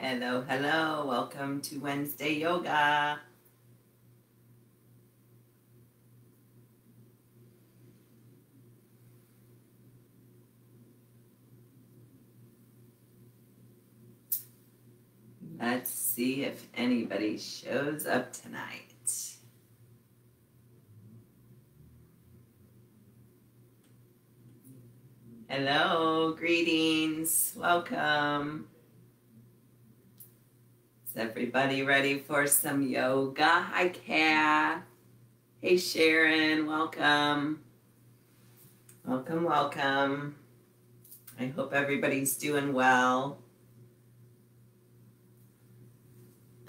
Hello, hello. Welcome to Wednesday Yoga. Let's see if anybody shows up tonight. Hello, greetings, welcome. Is everybody ready for some yoga? Hi, Kat. Hey, Sharon, welcome. Welcome, welcome. I hope everybody's doing well.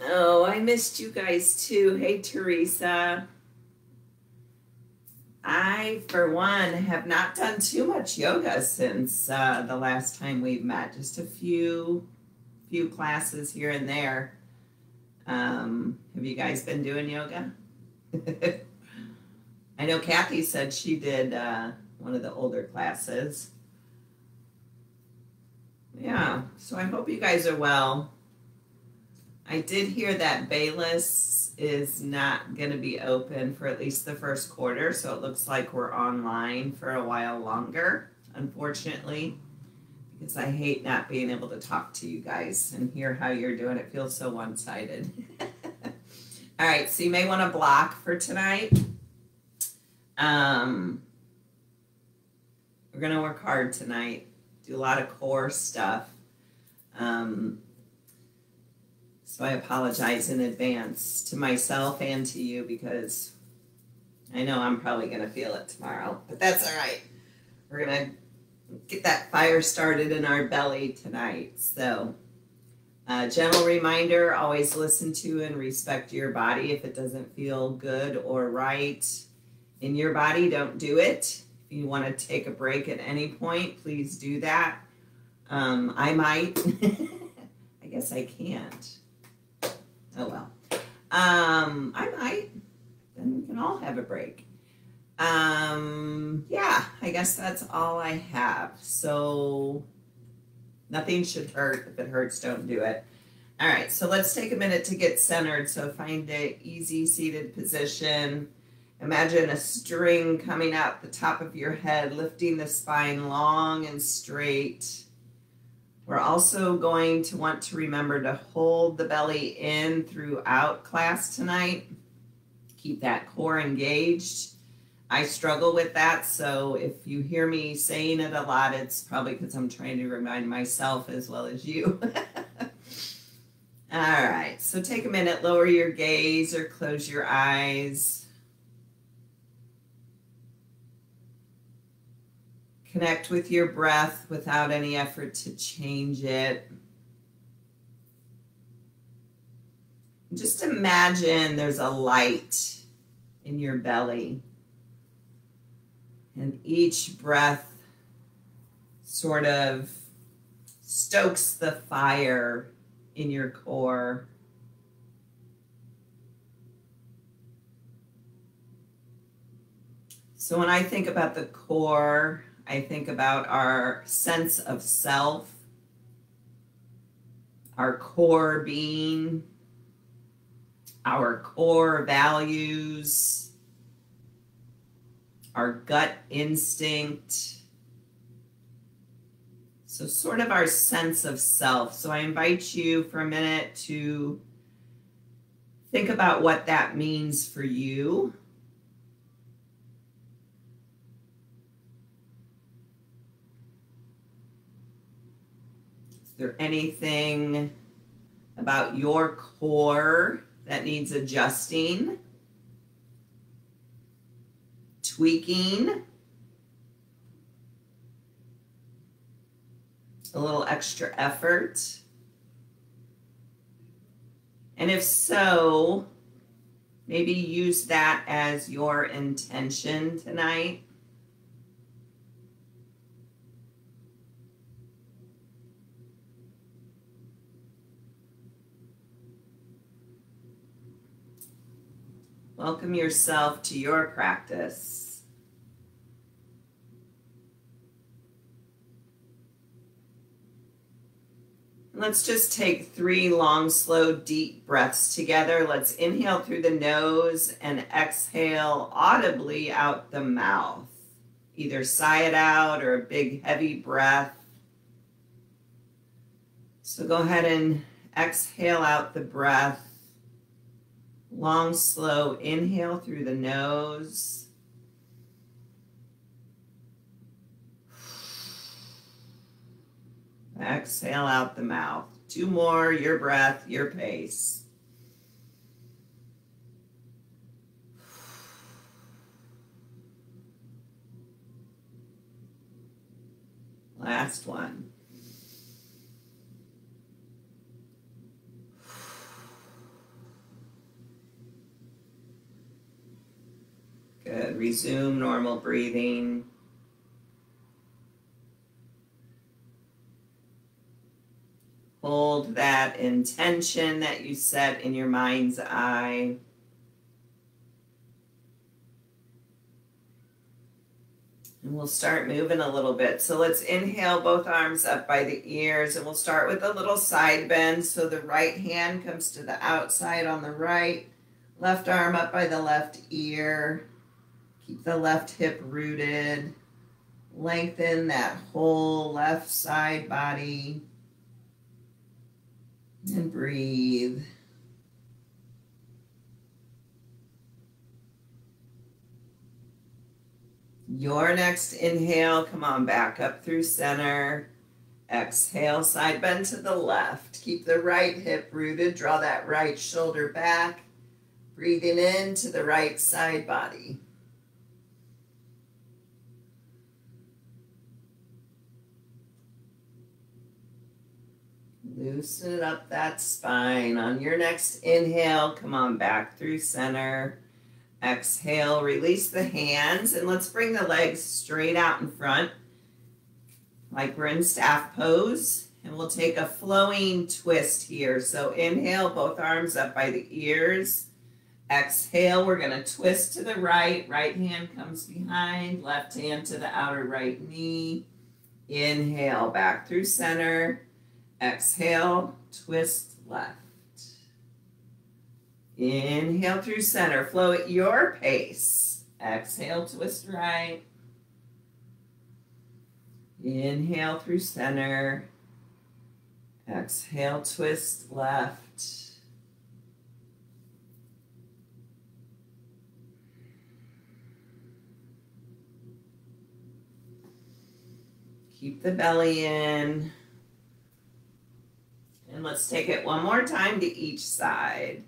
Oh, I missed you guys too. Hey, Teresa. I, for one, have not done too much yoga since uh, the last time we've met. Just a few, few classes here and there. Um, have you guys been doing yoga? I know Kathy said she did uh, one of the older classes. Yeah, so I hope you guys are well. I did hear that Bayless is not going to be open for at least the first quarter, so it looks like we're online for a while longer, unfortunately, because I hate not being able to talk to you guys and hear how you're doing. It feels so one sided. All right, so you may want to block for tonight. Um, we're going to work hard tonight, do a lot of core stuff. Um, so I apologize in advance to myself and to you because I know I'm probably going to feel it tomorrow, but that's all right. We're going to get that fire started in our belly tonight. So, uh, gentle reminder always listen to and respect your body. If it doesn't feel good or right in your body, don't do it. If you want to take a break at any point, please do that. Um, I might. I guess I can't. Oh well. Um, I might. Then we can all have a break. Um, yeah, I guess that's all I have. So nothing should hurt. If it hurts, don't do it. All right, so let's take a minute to get centered. So find a easy seated position. Imagine a string coming out the top of your head, lifting the spine long and straight. We're also going to want to remember to hold the belly in throughout class tonight. Keep that core engaged. I struggle with that, so if you hear me saying it a lot, it's probably because I'm trying to remind myself as well as you. All right, so take a minute, lower your gaze or close your eyes. Connect with your breath without any effort to change it. Just imagine there's a light in your belly. And each breath sort of stokes the fire in your core. So when I think about the core, I think about our sense of self, our core being, our core values, our gut instinct. So, sort of our sense of self. So, I invite you for a minute to think about what that means for you. Is there anything about your core that needs adjusting, tweaking, a little extra effort? And if so, maybe use that as your intention tonight. Welcome yourself to your practice. Let's just take three long, slow, deep breaths together. Let's inhale through the nose and exhale audibly out the mouth. Either sigh it out or a big, heavy breath. So go ahead and exhale out the breath. Long, slow inhale through the nose. Exhale out the mouth. Two more, your breath, your pace. Last one. Good. Resume normal breathing. Hold that intention that you set in your mind's eye. And we'll start moving a little bit. So let's inhale both arms up by the ears and we'll start with a little side bend. So the right hand comes to the outside on the right, left arm up by the left ear. Keep the left hip rooted. Lengthen that whole left side body. And breathe. Your next inhale, come on back up through center. Exhale, side bend to the left. Keep the right hip rooted. Draw that right shoulder back. Breathing into the right side body. Loosen up that spine. On your next inhale, come on back through center. Exhale, release the hands, and let's bring the legs straight out in front, like we're in staff pose. And we'll take a flowing twist here. So inhale, both arms up by the ears. Exhale, we're going to twist to the right. Right hand comes behind, left hand to the outer right knee. Inhale, back through center. Exhale, twist left. Inhale through center. Flow at your pace. Exhale, twist right. Inhale through center. Exhale, twist left. Keep the belly in. And let's take it one more time to each side.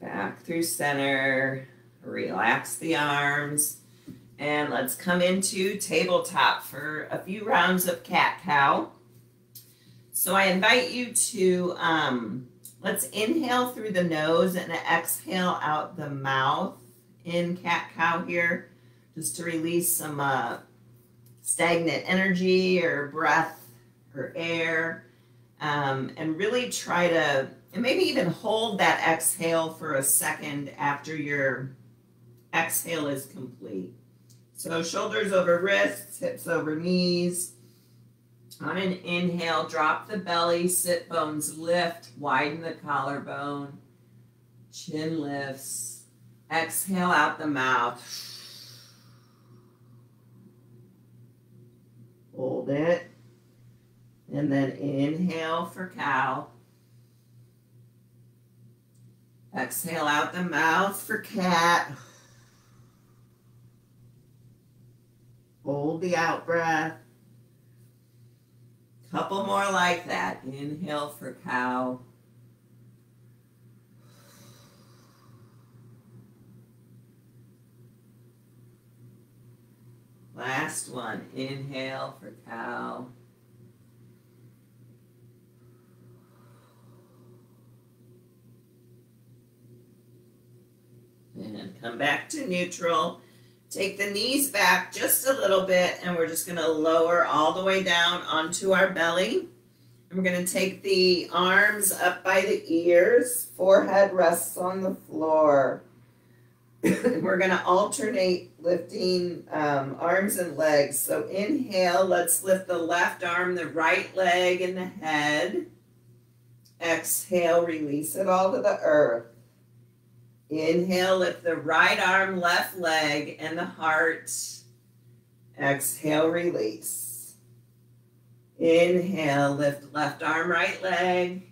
Back through center, relax the arms, and let's come into tabletop for a few rounds of cat-cow. So I invite you to um, Let's inhale through the nose and exhale out the mouth in cat cow here, just to release some uh, stagnant energy or breath or air. Um, and really try to, and maybe even hold that exhale for a second after your exhale is complete. So shoulders over wrists, hips over knees. On an inhale, drop the belly, sit bones lift, widen the collarbone, chin lifts. Exhale out the mouth. Hold it. And then inhale for cow. Exhale out the mouth for cat. Hold the out breath. Couple more like that. Inhale for cow. Last one. Inhale for cow. And come back to neutral. Take the knees back just a little bit and we're just going to lower all the way down onto our belly. And we're going to take the arms up by the ears, forehead rests on the floor. We're going to alternate lifting um, arms and legs. So inhale, let's lift the left arm, the right leg, and the head. Exhale, release it all to the earth. Inhale, lift the right arm, left leg, and the heart. Exhale, release. Inhale, lift left arm, right leg.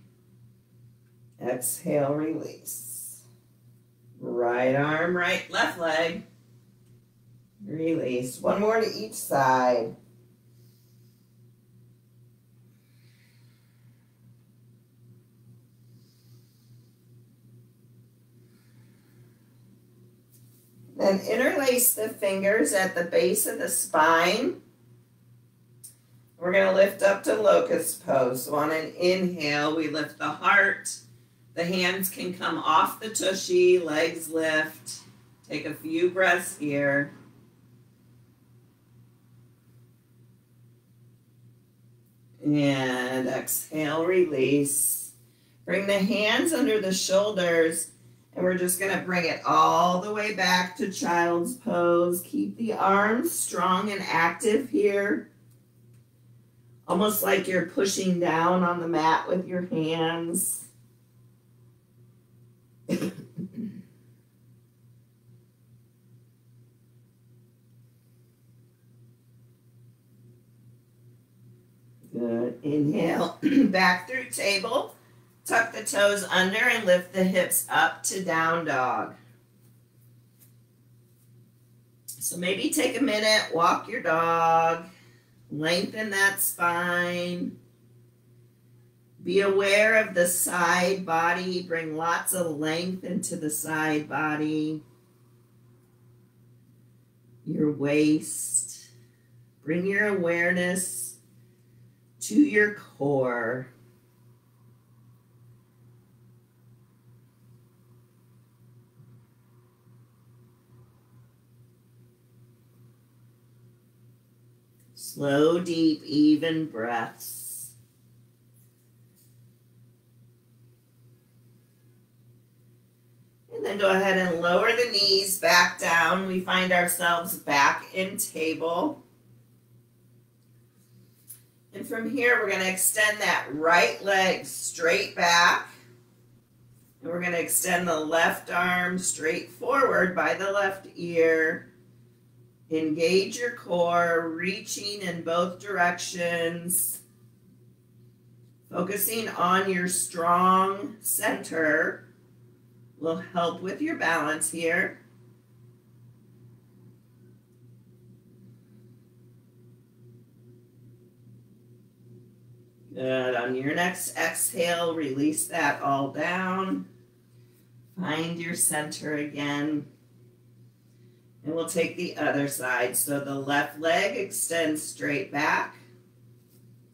Exhale, release. Right arm, right, left leg. Release. One more to each side. Then interlace the fingers at the base of the spine. We're going to lift up to locust pose. So on an inhale, we lift the heart. The hands can come off the tushy, legs lift. Take a few breaths here. And exhale, release. Bring the hands under the shoulders, and we're just going to bring it all the way back to child's pose. Keep the arms strong and active here almost like you're pushing down on the mat with your hands. Good. Inhale, back through table. Tuck the toes under and lift the hips up to down dog. So maybe take a minute, walk your dog. Lengthen that spine. Be aware of the side body. Bring lots of length into the side body. Your waist. Bring your awareness to your core. Slow, deep, even breaths. And then go ahead and lower the knees back down. We find ourselves back in table. And from here, we're going to extend that right leg straight back. And we're going to extend the left arm straight forward by the left ear. Engage your core, reaching in both directions. Focusing on your strong center will help with your balance here. Good. On your next exhale, release that all down. Find your center again. And we'll take the other side. So the left leg extends straight back.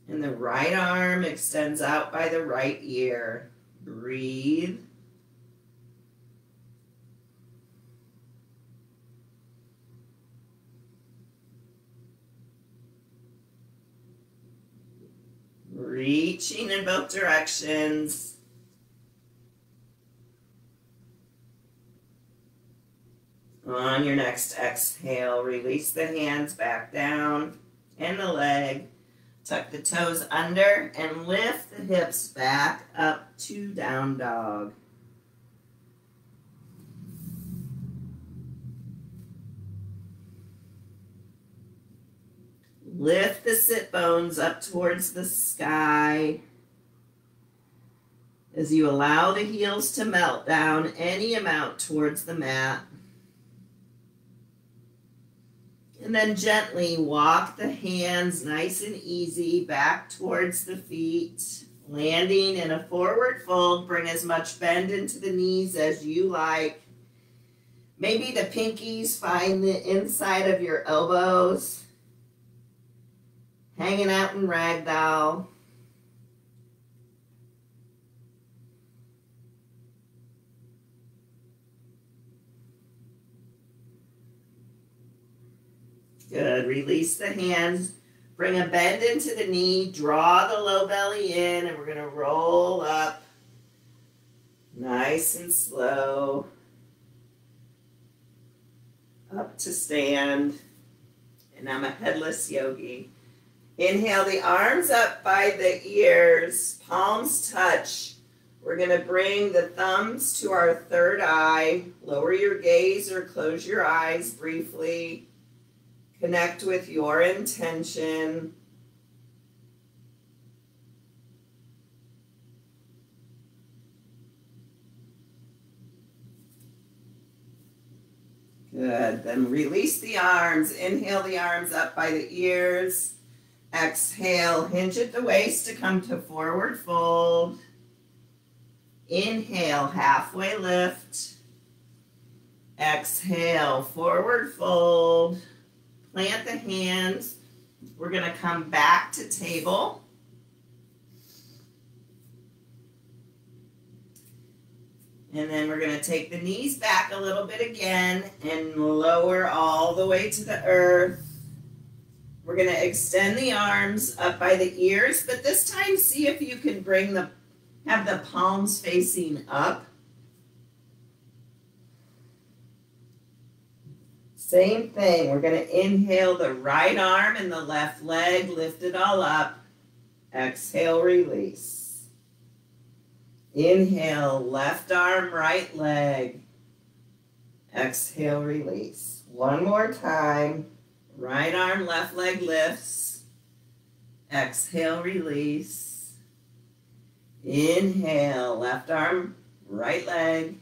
And the right arm extends out by the right ear. Breathe. Reaching in both directions. On your next exhale, release the hands back down and the leg. Tuck the toes under and lift the hips back up to down dog. Lift the sit bones up towards the sky as you allow the heels to melt down any amount towards the mat. And then gently walk the hands nice and easy back towards the feet. Landing in a forward fold. Bring as much bend into the knees as you like. Maybe the pinkies find the inside of your elbows. Hanging out in ragdoll. Good. Release the hands. Bring a bend into the knee, draw the low belly in, and we're going to roll up nice and slow up to stand. And I'm a headless yogi. Inhale the arms up by the ears, palms touch. We're going to bring the thumbs to our third eye. Lower your gaze or close your eyes briefly. Connect with your intention. Good. Then release the arms. Inhale the arms up by the ears. Exhale, hinge at the waist to come to forward fold. Inhale, halfway lift. Exhale, forward fold. Plant the hands. We're going to come back to table. And then we're going to take the knees back a little bit again and lower all the way to the earth. We're going to extend the arms up by the ears, but this time see if you can bring the, have the palms facing up. Same thing, we're going to inhale the right arm and the left leg, lift it all up. Exhale, release. Inhale, left arm, right leg. Exhale, release. One more time. Right arm, left leg lifts. Exhale, release. Inhale, left arm, right leg.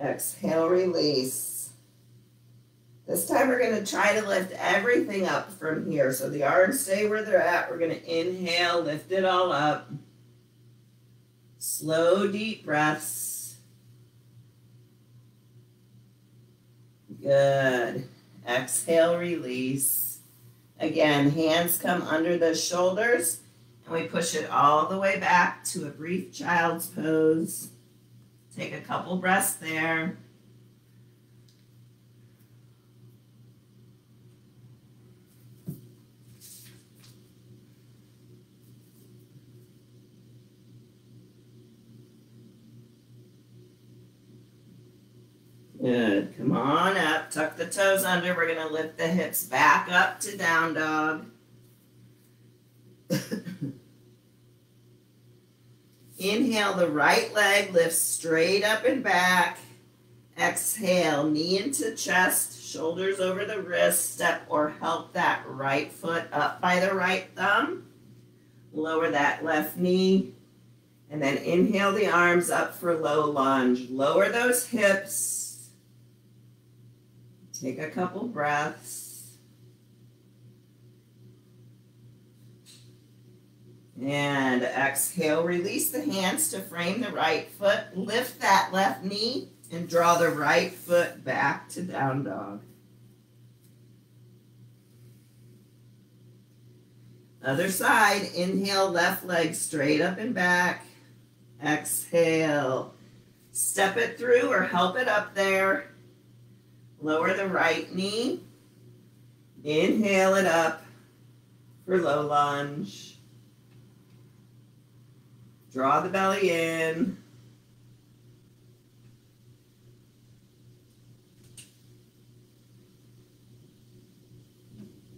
Exhale, release. This time we're going to try to lift everything up from here. So the arms stay where they're at. We're going to inhale, lift it all up. Slow, deep breaths. Good. Exhale, release. Again, hands come under the shoulders and we push it all the way back to a brief child's pose. Take a couple breaths there. Good. Come on up. Tuck the toes under. We're going to lift the hips back up to down dog. Inhale, the right leg lifts straight up and back. Exhale, knee into chest, shoulders over the wrist. Step or help that right foot up by the right thumb. Lower that left knee. And then inhale the arms up for low lunge. Lower those hips. Take a couple breaths. And exhale, release the hands to frame the right foot. Lift that left knee and draw the right foot back to down dog. Other side, inhale, left leg straight up and back. Exhale, step it through or help it up there. Lower the right knee. Inhale it up for low lunge. Draw the belly in.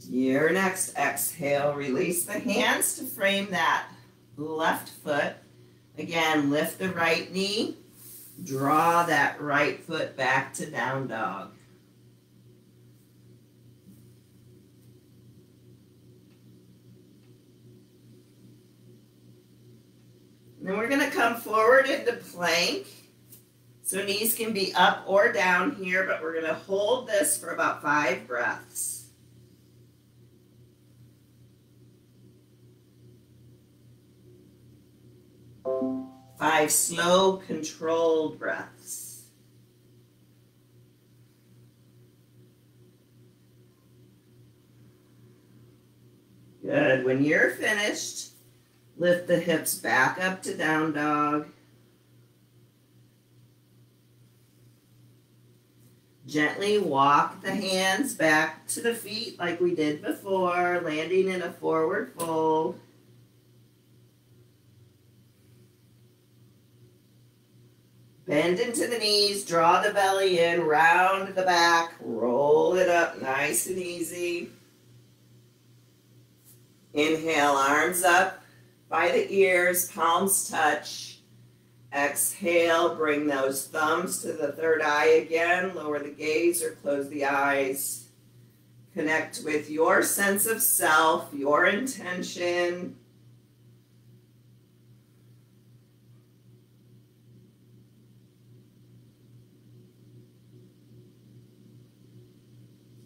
Your next exhale, release the hands to frame that left foot. Again, lift the right knee. Draw that right foot back to down dog. Then we're going to come forward into plank. So knees can be up or down here, but we're going to hold this for about five breaths. Five slow, controlled breaths. Good. When you're finished, Lift the hips back up to down dog. Gently walk the hands back to the feet like we did before, landing in a forward fold. Bend into the knees, draw the belly in, round the back, roll it up nice and easy. Inhale, arms up by the ears, palms touch. Exhale, bring those thumbs to the third eye again. Lower the gaze or close the eyes. Connect with your sense of self, your intention.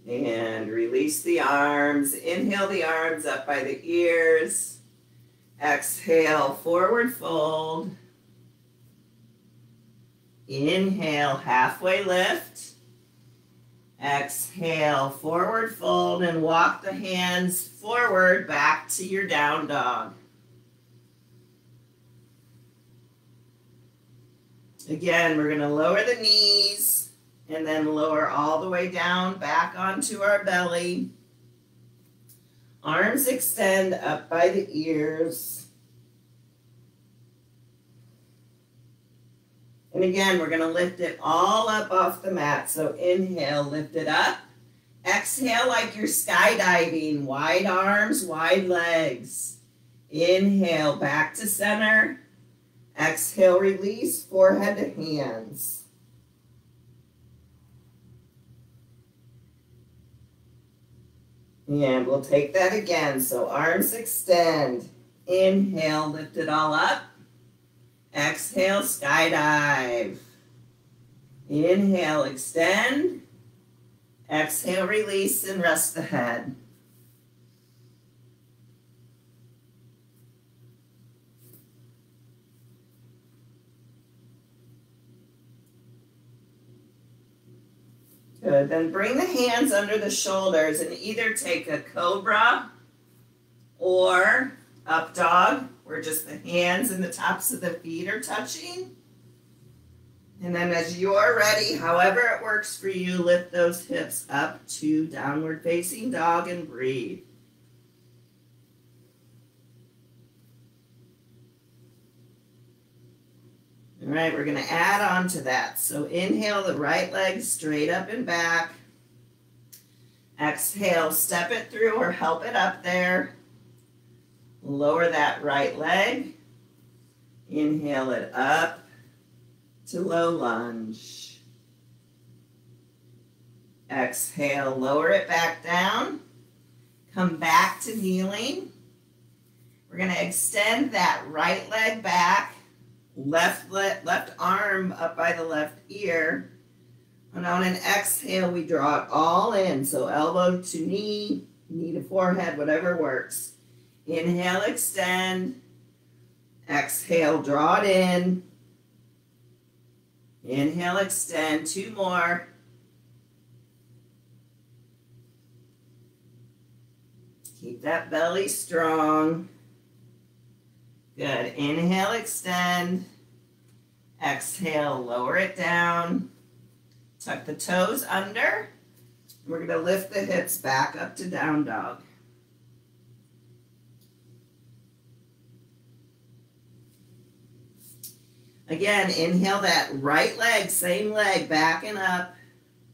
And release the arms. Inhale the arms up by the ears. Exhale, forward fold. Inhale, halfway lift. Exhale, forward fold and walk the hands forward back to your down dog. Again, we're going to lower the knees and then lower all the way down back onto our belly. Arms extend up by the ears. And again, we're going to lift it all up off the mat. So inhale, lift it up. Exhale like you're skydiving. Wide arms, wide legs. Inhale, back to center. Exhale, release, forehead to hands. And we'll take that again. So arms extend. Inhale, lift it all up. Exhale, skydive. Inhale, extend. Exhale, release, and rest the head. Good. Then bring the hands under the shoulders and either take a cobra or up dog, where just the hands and the tops of the feet are touching. And then as you're ready, however it works for you, lift those hips up to downward facing dog and breathe. All right, we're going to add on to that. So inhale the right leg straight up and back. Exhale, step it through or help it up there. Lower that right leg. Inhale it up to low lunge. Exhale, lower it back down. Come back to kneeling. We're going to extend that right leg back left left arm up by the left ear. And on an exhale, we draw it all in. So elbow to knee, knee to forehead, whatever works. Inhale, extend. Exhale, draw it in. Inhale, extend. Two more. Keep that belly strong. Good. Inhale, extend. Exhale, lower it down. Tuck the toes under. We're going to lift the hips back up to down dog. Again, inhale that right leg, same leg, backing up.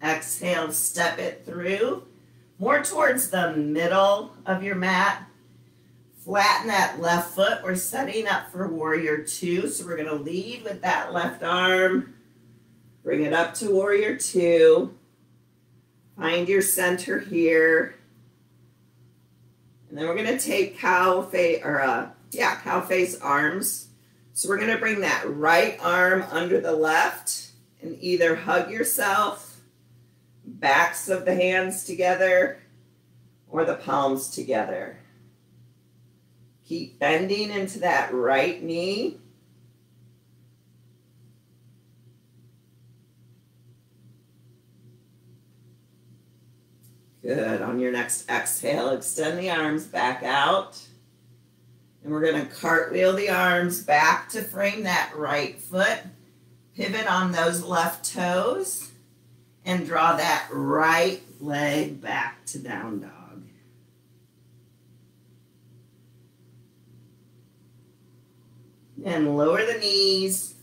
Exhale, step it through. More towards the middle of your mat. Flatten that left foot. We're setting up for warrior two. So we're going to lead with that left arm. Bring it up to warrior two. Find your center here. And then we're going to take cow face, or uh, yeah, cow face arms. So we're going to bring that right arm under the left and either hug yourself, backs of the hands together, or the palms together. Keep bending into that right knee. Good. On your next exhale, extend the arms back out. And we're going to cartwheel the arms back to frame that right foot. Pivot on those left toes. And draw that right leg back to down dog. And lower the knees.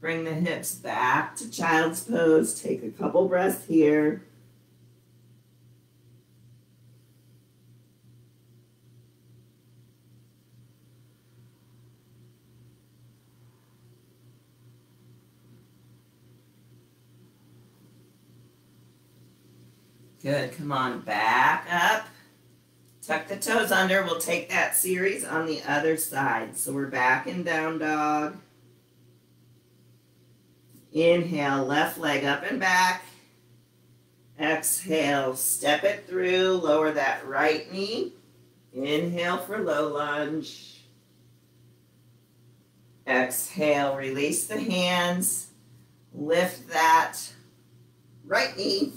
Bring the hips back to child's pose. Take a couple breaths here. Good. Come on, back up. Tuck the toes under. We'll take that series on the other side. So we're back in down dog. Inhale, left leg up and back. Exhale, step it through. Lower that right knee. Inhale for low lunge. Exhale, release the hands. Lift that right knee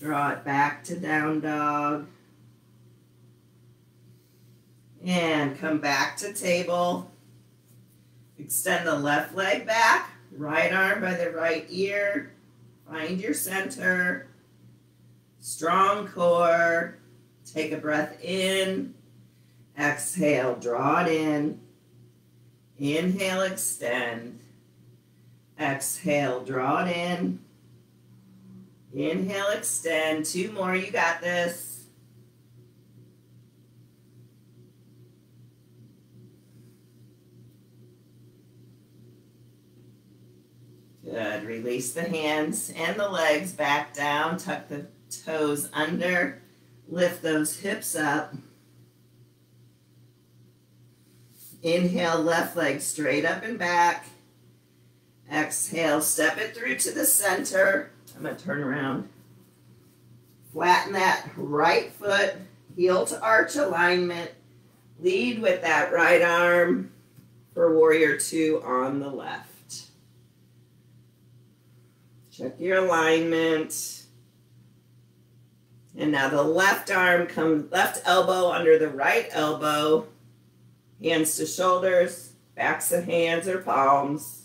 Draw it back to down dog. And come back to table. Extend the left leg back, right arm by the right ear. Find your center. Strong core. Take a breath in. Exhale, draw it in. Inhale, extend. Exhale, draw it in. Inhale, extend. Two more. You got this. Good. Release the hands and the legs back down. Tuck the toes under. Lift those hips up. Inhale, left leg straight up and back. Exhale, step it through to the center. I'm going to turn around. Flatten that right foot, heel to arch alignment. Lead with that right arm for warrior two on the left. Check your alignment. And now the left arm comes, left elbow under the right elbow. Hands to shoulders, backs of hands or palms.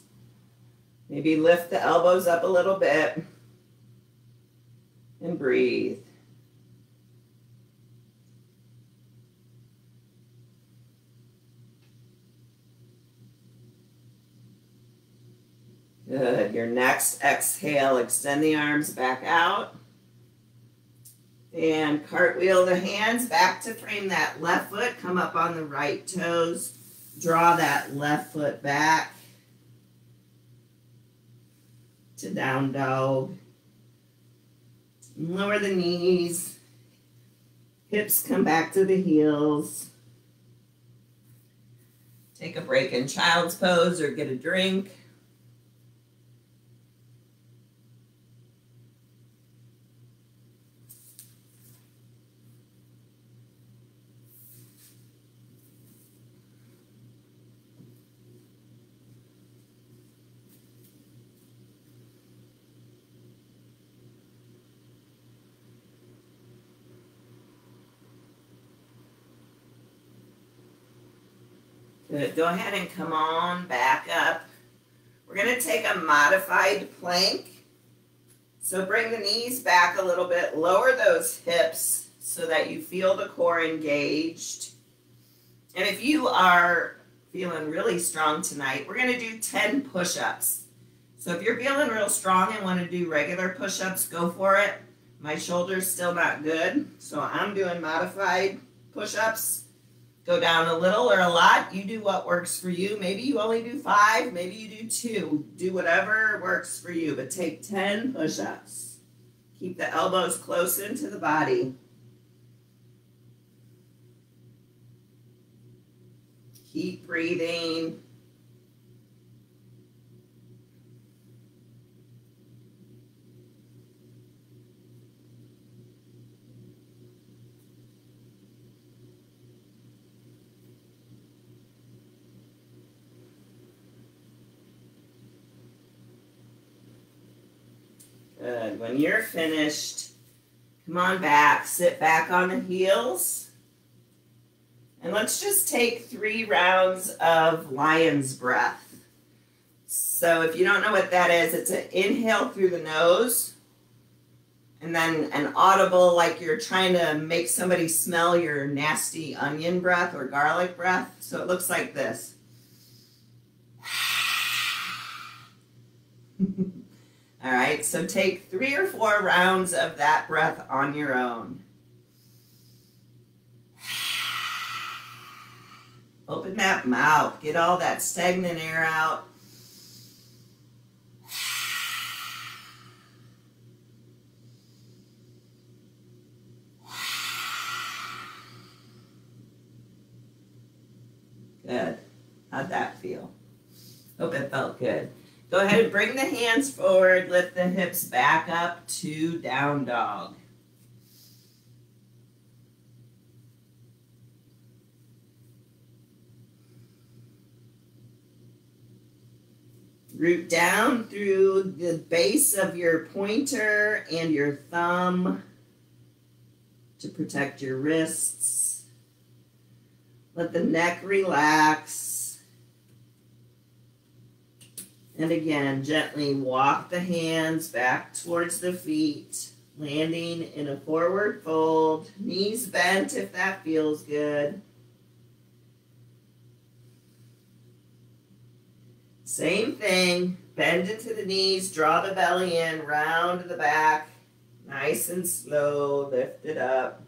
Maybe lift the elbows up a little bit and breathe. Good. Your next exhale, extend the arms back out. And cartwheel the hands back to frame that left foot. Come up on the right toes. Draw that left foot back to down dog. Lower the knees. Hips come back to the heels. Take a break in child's pose or get a drink. Good. Go ahead and come on back up. We're going to take a modified plank. So bring the knees back a little bit. Lower those hips so that you feel the core engaged. And if you are feeling really strong tonight, we're going to do 10 push-ups. So if you're feeling real strong and want to do regular push-ups, go for it. My shoulder's still not good, so I'm doing modified push-ups go down a little or a lot. You do what works for you. Maybe you only do five, maybe you do two. Do whatever works for you, but take 10 push ups. Keep the elbows close into the body. Keep breathing. Good. When you're finished, come on back. Sit back on the heels. And let's just take three rounds of lion's breath. So if you don't know what that is, it's an inhale through the nose, And then an audible, like you're trying to make somebody smell your nasty onion breath or garlic breath. So it looks like this. All right, so take three or four rounds of that breath on your own. Open that mouth, get all that stagnant air out. Good. How'd that feel? Hope it felt good. Go ahead and bring the hands forward, lift the hips back up to down dog. Root down through the base of your pointer and your thumb to protect your wrists. Let the neck relax. And again, gently walk the hands back towards the feet, landing in a forward fold. Knees bent if that feels good. Same thing. Bend into the knees, draw the belly in, round the back. Nice and slow, lift it up.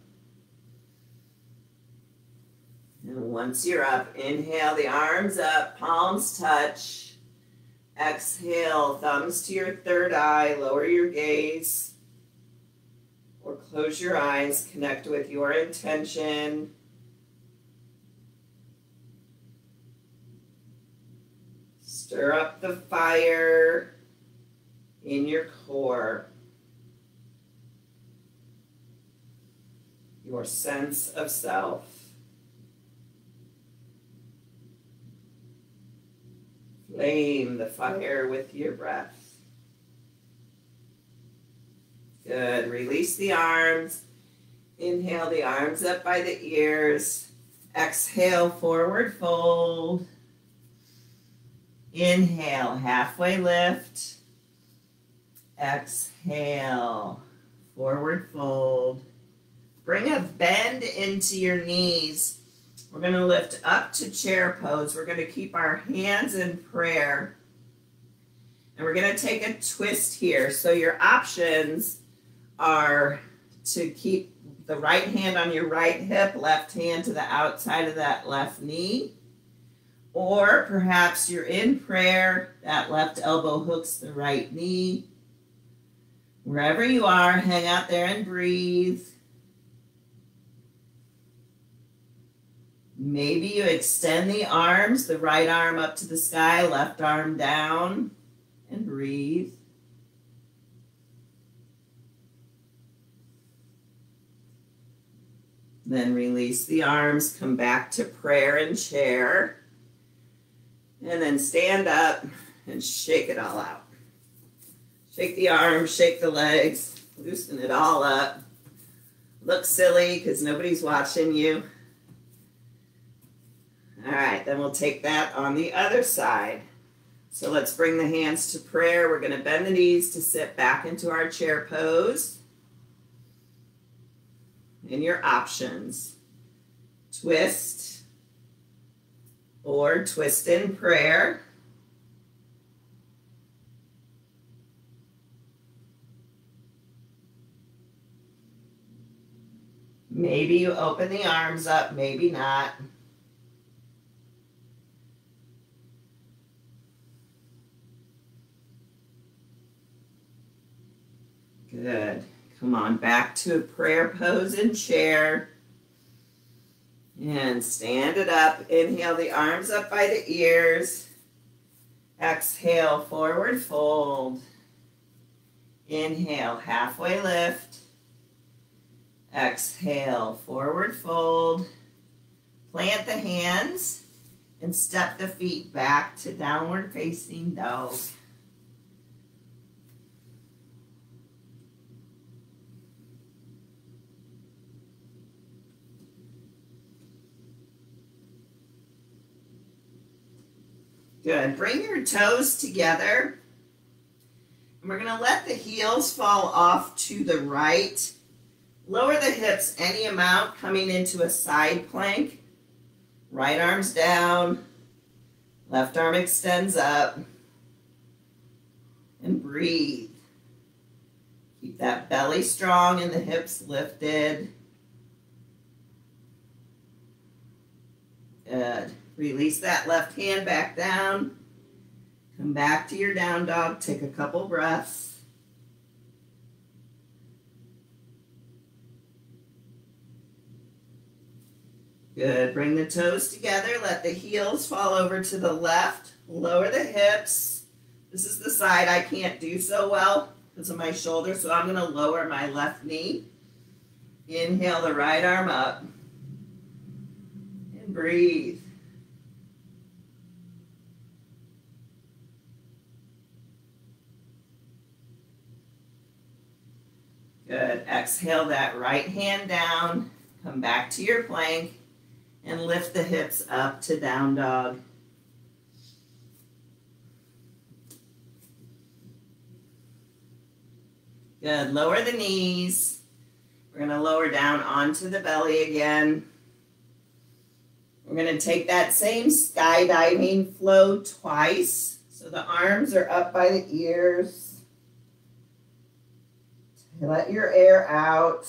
And once you're up, inhale the arms up, palms touch. Exhale, thumbs to your third eye, lower your gaze. Or close your eyes, connect with your intention. Stir up the fire in your core. Your sense of self. Flame the fire with your breath. Good. Release the arms. Inhale the arms up by the ears. Exhale, forward fold. Inhale, halfway lift. Exhale, forward fold. Bring a bend into your knees. We're going to lift up to chair pose. We're going to keep our hands in prayer. And we're going to take a twist here. So your options are to keep the right hand on your right hip, left hand to the outside of that left knee. Or perhaps you're in prayer, that left elbow hooks the right knee. Wherever you are, hang out there and breathe. Maybe you extend the arms, the right arm up to the sky, left arm down, and breathe. Then release the arms, come back to prayer and chair. And then stand up and shake it all out. Shake the arms, shake the legs, loosen it all up. Look silly because nobody's watching you. All right, then we'll take that on the other side. So let's bring the hands to prayer. We're going to bend the knees to sit back into our chair pose. And your options. Twist, or twist in prayer. Maybe you open the arms up, maybe not. Good. Come on, back to a prayer pose and chair. And stand it up. Inhale the arms up by the ears. Exhale, forward fold. Inhale, halfway lift. Exhale, forward fold. Plant the hands and step the feet back to downward facing dog. Good. Bring your toes together. And we're going to let the heels fall off to the right. Lower the hips any amount coming into a side plank. Right arm's down. Left arm extends up. And breathe. Keep that belly strong and the hips lifted. Good. Release that left hand back down. Come back to your down dog. Take a couple breaths. Good. Bring the toes together. Let the heels fall over to the left. Lower the hips. This is the side I can't do so well because of my shoulder, so I'm going to lower my left knee. Inhale the right arm up. And breathe. Good. Exhale that right hand down. Come back to your plank and lift the hips up to down dog. Good. Lower the knees. We're going to lower down onto the belly again. We're going to take that same skydiving flow twice. So the arms are up by the ears. Let your air out.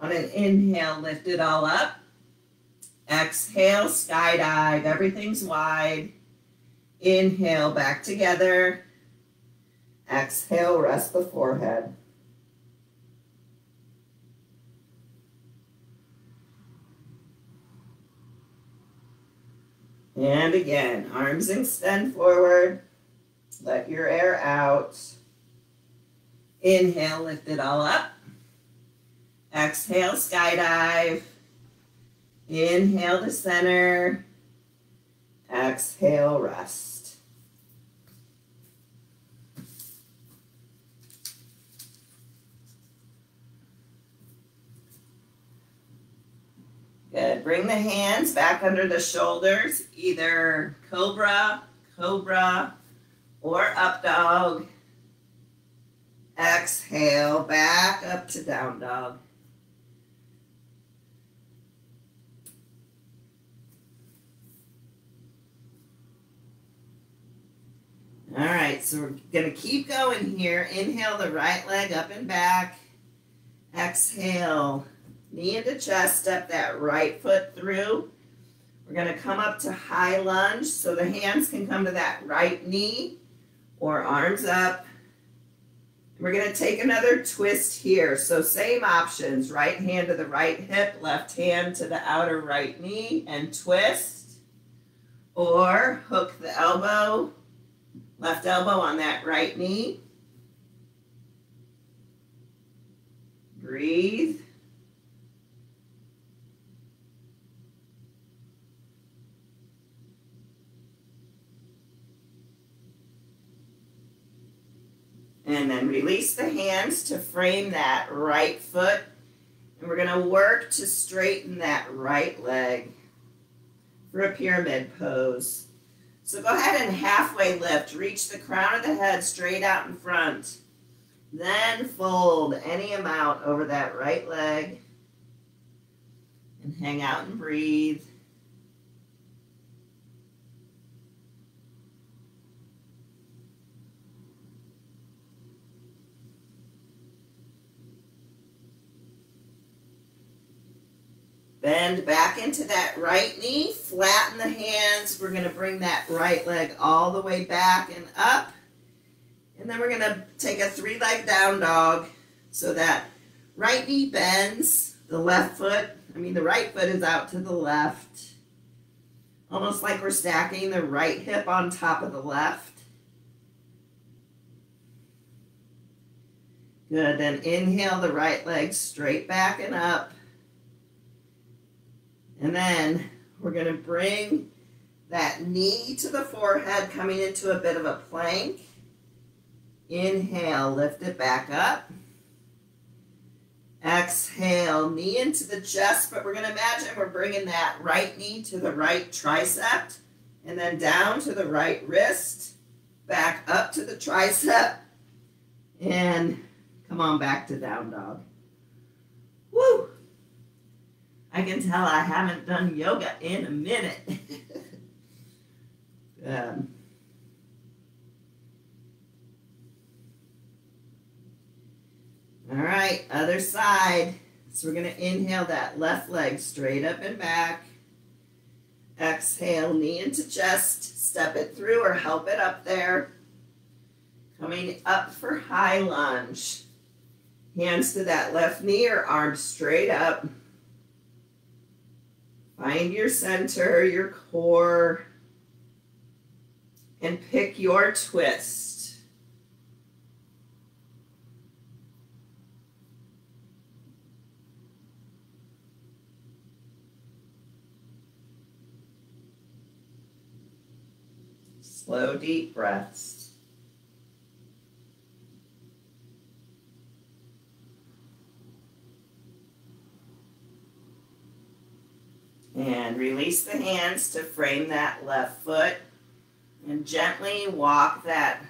On an inhale, lift it all up. Exhale, skydive. Everything's wide. Inhale, back together. Exhale, rest the forehead. And again, arms extend forward. Let your air out. Inhale, lift it all up. Exhale, skydive. Inhale to center. Exhale, rest. Good. Bring the hands back under the shoulders, either cobra, cobra, or up dog. Exhale, back up to down dog. All right, so we're going to keep going here. Inhale the right leg up and back. Exhale, knee into chest, step that right foot through. We're going to come up to high lunge so the hands can come to that right knee or arms up. We're going to take another twist here. So same options, right hand to the right hip, left hand to the outer right knee and twist. Or hook the elbow Left elbow on that right knee. Breathe. And then release the hands to frame that right foot. And we're going to work to straighten that right leg for a pyramid pose. So go ahead and halfway lift. Reach the crown of the head straight out in front. Then fold any amount over that right leg. And hang out and breathe. Bend back into that right knee, flatten the hands. We're going to bring that right leg all the way back and up. And then we're going to take a three leg down dog so that right knee bends, the left foot, I mean the right foot is out to the left. Almost like we're stacking the right hip on top of the left. Good, then inhale the right leg straight back and up. And then we're going to bring that knee to the forehead, coming into a bit of a plank. Inhale, lift it back up. Exhale, knee into the chest, but we're going to imagine we're bringing that right knee to the right tricep and then down to the right wrist. back up to the tricep, and come on back to down dog. Woo! Can tell I haven't done yoga in a minute. um, all right, other side. So we're going to inhale that left leg straight up and back. Exhale, knee into chest. Step it through or help it up there. Coming up for high lunge. Hands to that left knee or arms straight up. Find your center, your core, and pick your twist. Slow, deep breaths. And release the hands to frame that left foot and gently walk that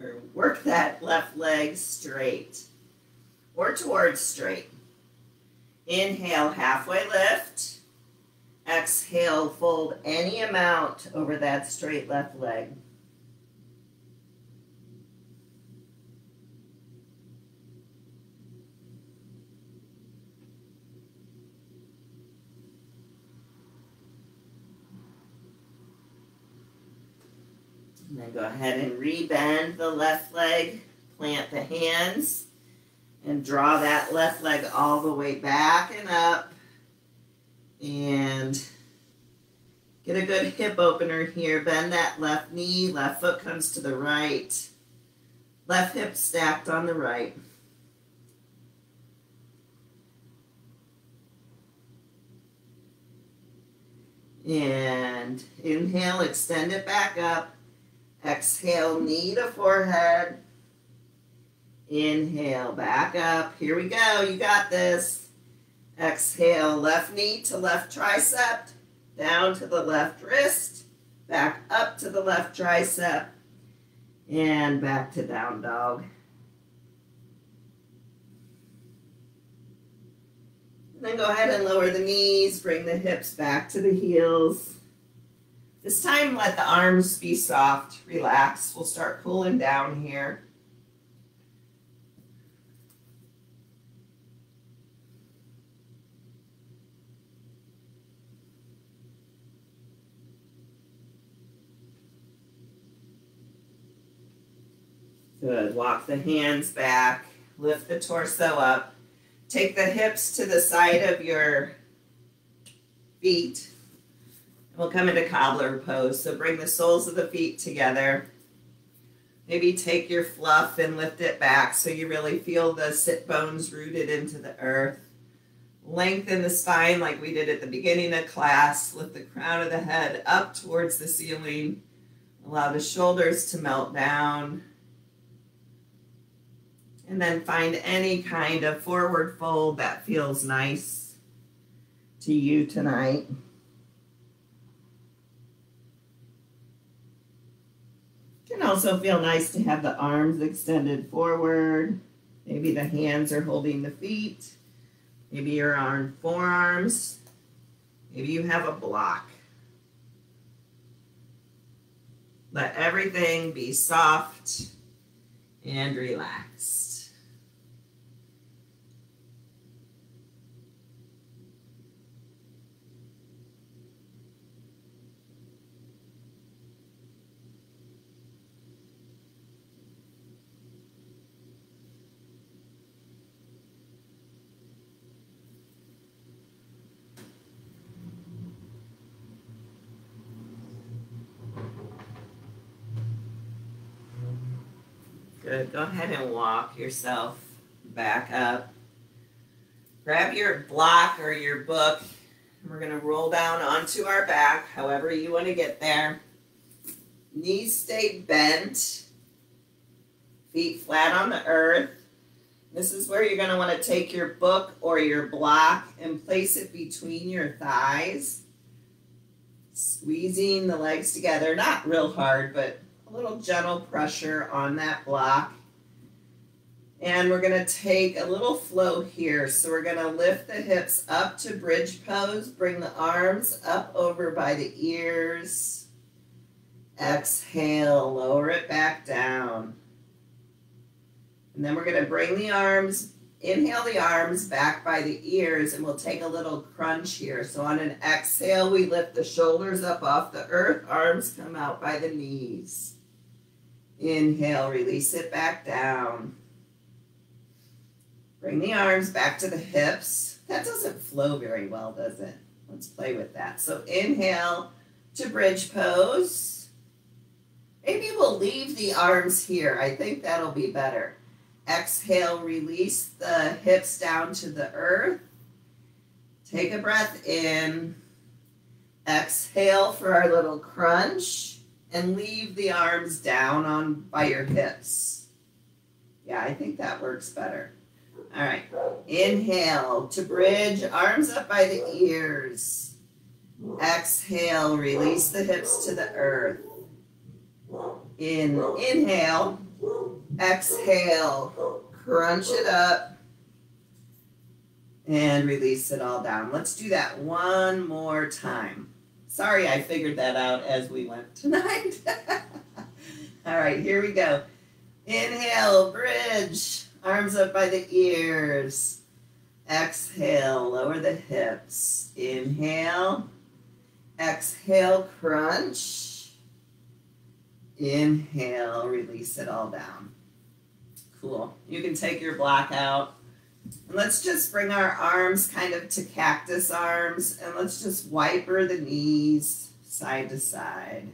or work that left leg straight or towards straight. Inhale, halfway lift. Exhale, fold any amount over that straight left leg. And then go ahead and rebend the left leg, plant the hands, and draw that left leg all the way back and up and get a good hip opener here. Bend that left knee, left foot comes to the right, left hip stacked on the right. And inhale, extend it back up. Exhale, knee to forehead. Inhale, back up. Here we go. You got this. Exhale, left knee to left tricep, down to the left wrist, back up to the left tricep, and back to down dog. Then go ahead and lower the knees, bring the hips back to the heels. This time let the arms be soft, relax. We'll start cooling down here. Good. Walk the hands back. Lift the torso up. Take the hips to the side of your feet. We'll come into cobbler pose. So bring the soles of the feet together. Maybe take your fluff and lift it back so you really feel the sit bones rooted into the earth. Lengthen the spine like we did at the beginning of class. Lift the crown of the head up towards the ceiling. Allow the shoulders to melt down. And then find any kind of forward fold that feels nice to you tonight. Can also feel nice to have the arms extended forward. Maybe the hands are holding the feet. Maybe you're on forearms. Maybe you have a block. Let everything be soft and relaxed. Good. Go ahead and walk yourself back up. Grab your block or your book. We're going to roll down onto our back, however you want to get there. Knees stay bent. Feet flat on the earth. This is where you're going to want to take your book or your block and place it between your thighs. Squeezing the legs together. Not real hard, but a little gentle pressure on that block. And we're going to take a little flow here. So we're going to lift the hips up to bridge pose, bring the arms up over by the ears. Exhale, lower it back down. And then we're going to bring the arms, inhale the arms back by the ears, and we'll take a little crunch here. So on an exhale, we lift the shoulders up off the earth, arms come out by the knees. Inhale, release it back down. Bring the arms back to the hips. That doesn't flow very well, does it? Let's play with that. So inhale to bridge pose. Maybe we'll leave the arms here. I think that'll be better. Exhale, release the hips down to the earth. Take a breath in. Exhale for our little crunch and leave the arms down on by your hips. Yeah, I think that works better. All right. Inhale to bridge, arms up by the ears. Exhale, release the hips to the earth. In inhale, Exhale, crunch it up, and release it all down. Let's do that one more time. Sorry, I figured that out as we went tonight. all right, here we go. Inhale, bridge, arms up by the ears. Exhale, lower the hips. Inhale, exhale, crunch. Inhale, release it all down. Cool. You can take your block out. And let's just bring our arms kind of to cactus arms and let's just wiper the knees side to side.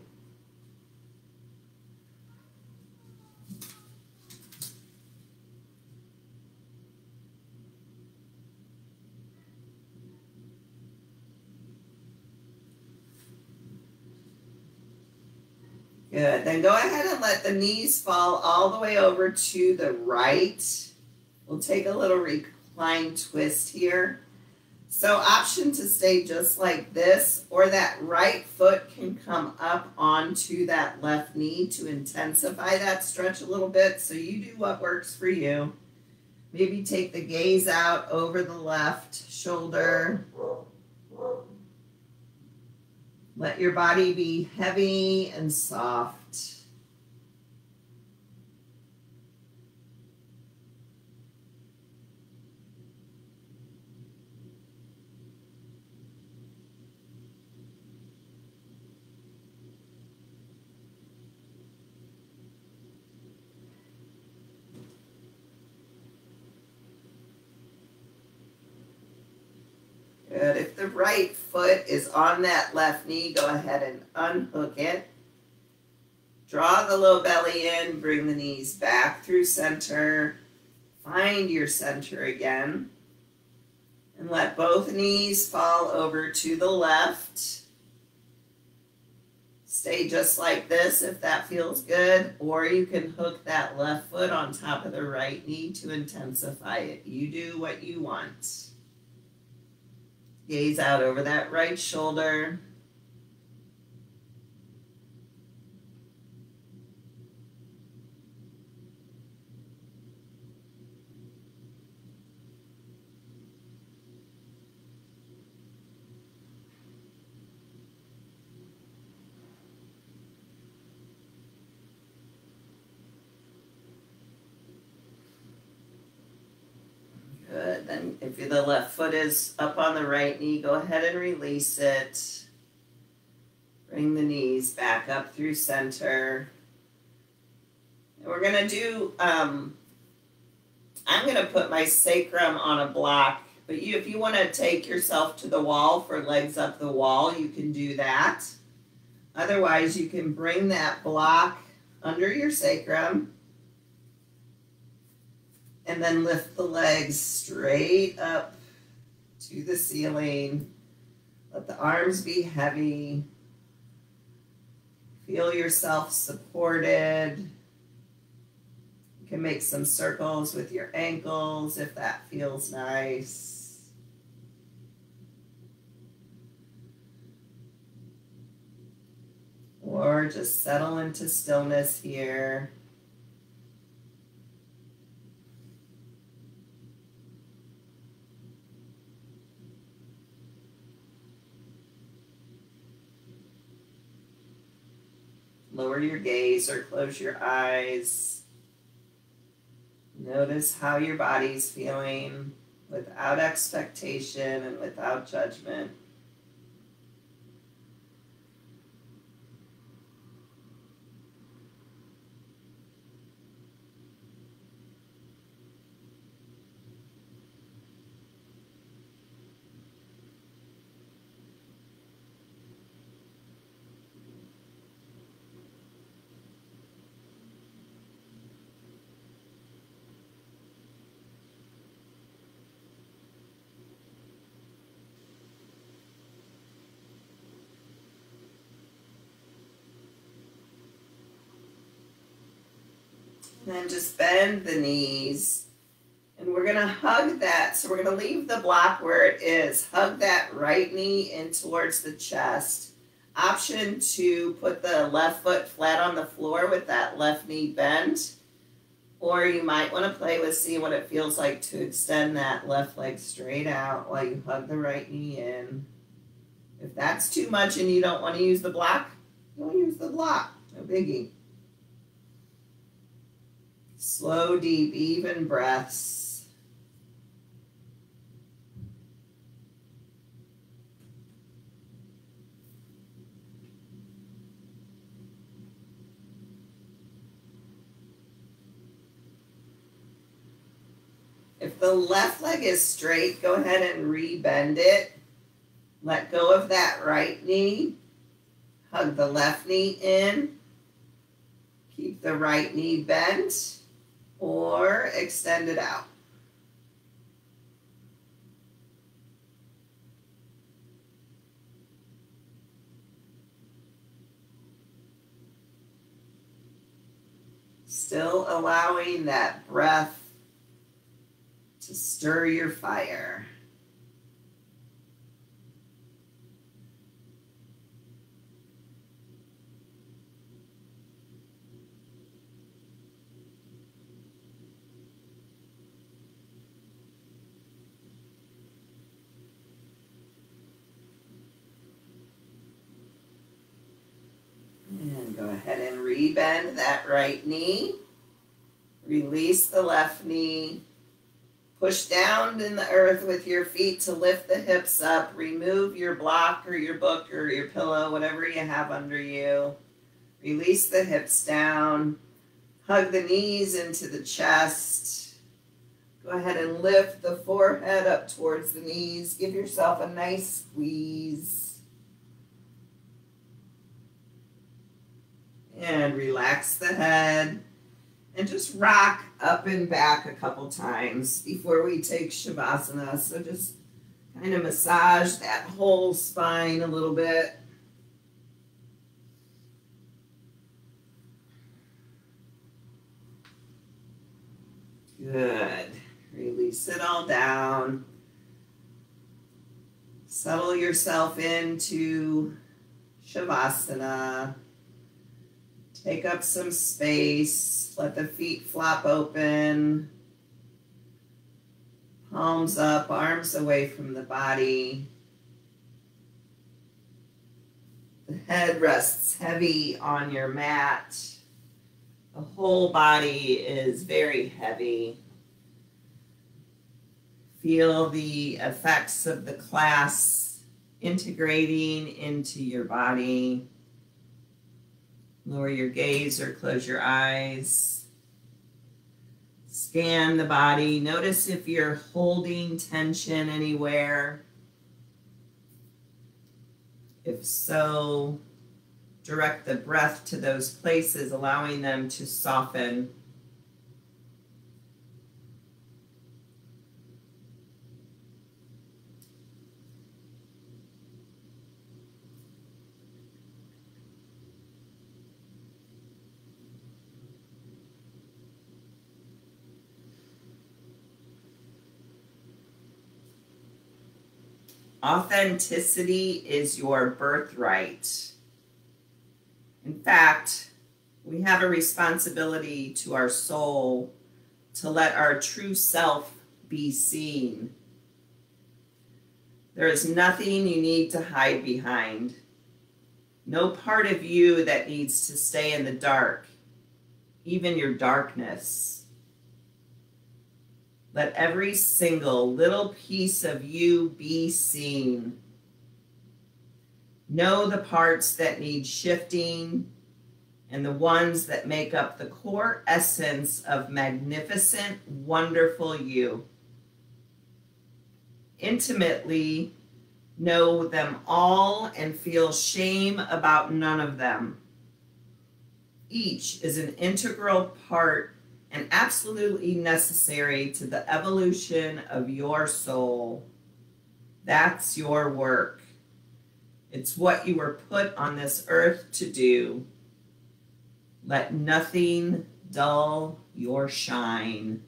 Good. Then go ahead and let the knees fall all the way over to the right. We'll take a little recline twist here. So option to stay just like this, or that right foot can come up onto that left knee to intensify that stretch a little bit. So you do what works for you. Maybe take the gaze out over the left shoulder. Let your body be heavy and soft. Good. If the right foot is on that left knee, go ahead and unhook it. Draw the low belly in, bring the knees back through center. Find your center again. And let both knees fall over to the left. Stay just like this if that feels good, or you can hook that left foot on top of the right knee to intensify it. You do what you want. Gaze out over that right shoulder. Then if the left foot is up on the right knee, go ahead and release it. Bring the knees back up through center. And we're going to do, um, I'm going to put my sacrum on a block. But you, if you want to take yourself to the wall for legs up the wall, you can do that. Otherwise, you can bring that block under your sacrum and then lift the legs straight up to the ceiling. Let the arms be heavy. Feel yourself supported. You can make some circles with your ankles if that feels nice. Or just settle into stillness here. Lower your gaze or close your eyes. Notice how your body's feeling without expectation and without judgment. Then just bend the knees. And we're going to hug that. So we're going to leave the block where it is. Hug that right knee in towards the chest. Option to put the left foot flat on the floor with that left knee bent. Or you might want to play with seeing what it feels like to extend that left leg straight out while you hug the right knee in. If that's too much and you don't want to use the block, don't use the block. No biggie. Slow, deep, even breaths. If the left leg is straight, go ahead and rebend it. Let go of that right knee. Hug the left knee in. Keep the right knee bent or extend it out. Still allowing that breath to stir your fire. Bend that right knee. Release the left knee. Push down in the earth with your feet to lift the hips up. Remove your block or your book or your pillow, whatever you have under you. Release the hips down. Hug the knees into the chest. Go ahead and lift the forehead up towards the knees. Give yourself a nice squeeze. And relax the head and just rock up and back a couple times before we take Shavasana. So just kind of massage that whole spine a little bit. Good. Release it all down. Settle yourself into Shavasana. Take up some space. Let the feet flop open. Palms up, arms away from the body. The head rests heavy on your mat. The whole body is very heavy. Feel the effects of the class integrating into your body. Lower your gaze or close your eyes. Scan the body. Notice if you're holding tension anywhere. If so, direct the breath to those places, allowing them to soften. Authenticity is your birthright. In fact, we have a responsibility to our soul to let our true self be seen. There is nothing you need to hide behind. No part of you that needs to stay in the dark, even your darkness. Let every single little piece of you be seen. Know the parts that need shifting and the ones that make up the core essence of magnificent, wonderful you. Intimately know them all and feel shame about none of them. Each is an integral part and absolutely necessary to the evolution of your soul. That's your work. It's what you were put on this earth to do. Let nothing dull your shine.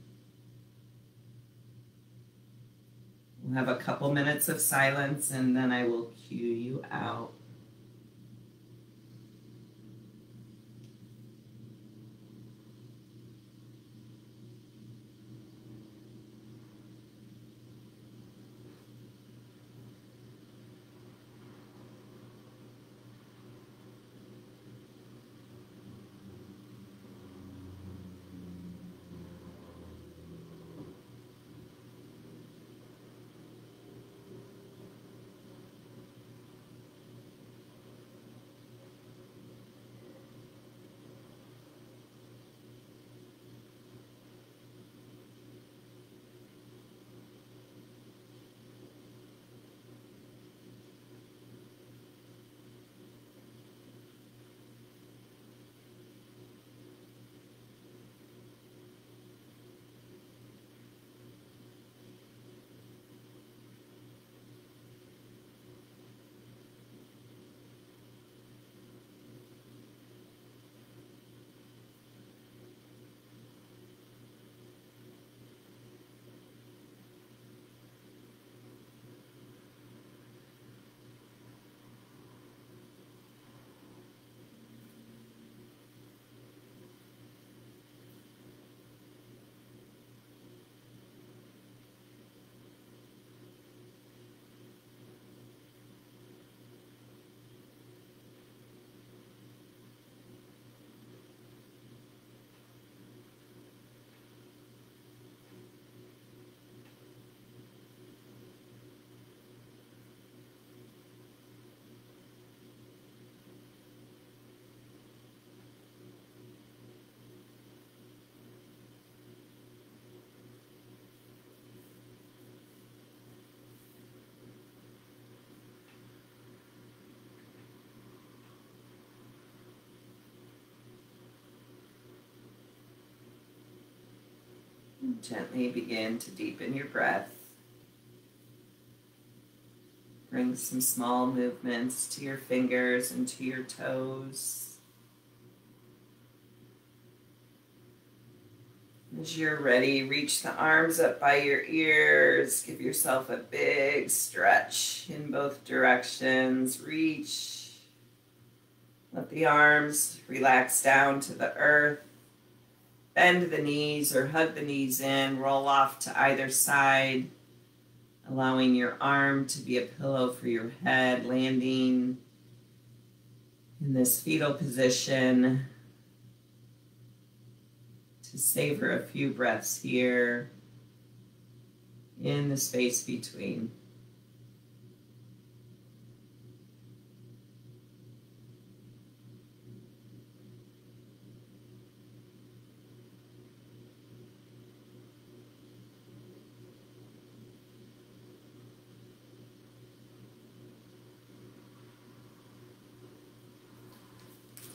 We'll have a couple minutes of silence and then I will cue you out. Gently begin to deepen your breath. Bring some small movements to your fingers and to your toes. As you're ready, reach the arms up by your ears. Give yourself a big stretch in both directions. Reach. Let the arms relax down to the earth. Bend the knees or hug the knees in, roll off to either side, allowing your arm to be a pillow for your head, landing in this fetal position to savor a few breaths here in the space between.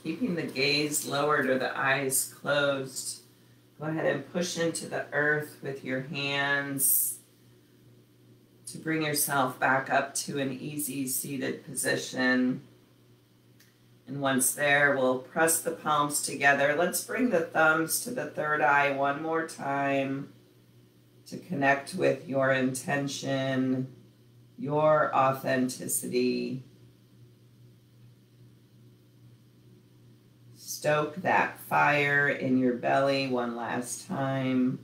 Keeping the gaze lowered or the eyes closed. Go ahead and push into the earth with your hands to bring yourself back up to an easy seated position. And once there, we'll press the palms together. Let's bring the thumbs to the third eye one more time to connect with your intention, your authenticity, stoke that fire in your belly one last time.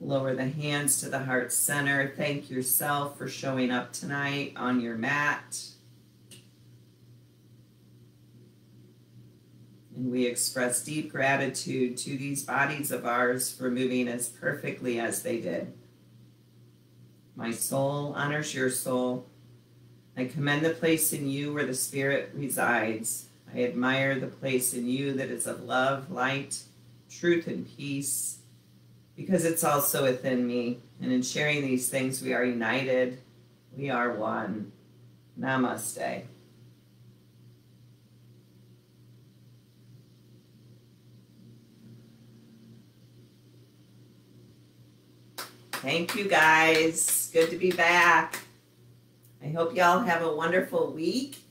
Lower the hands to the heart center. Thank yourself for showing up tonight on your mat. And we express deep gratitude to these bodies of ours for moving as perfectly as they did. My soul honors your soul. I commend the place in you where the Spirit resides. I admire the place in you that is of love, light, truth, and peace, because it's also within me. And in sharing these things, we are united. We are one. Namaste. Thank you guys. Good to be back. I hope y'all have a wonderful week.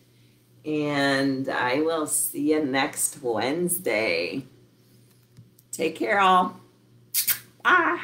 And I will see you next Wednesday. Take care, all. Bye.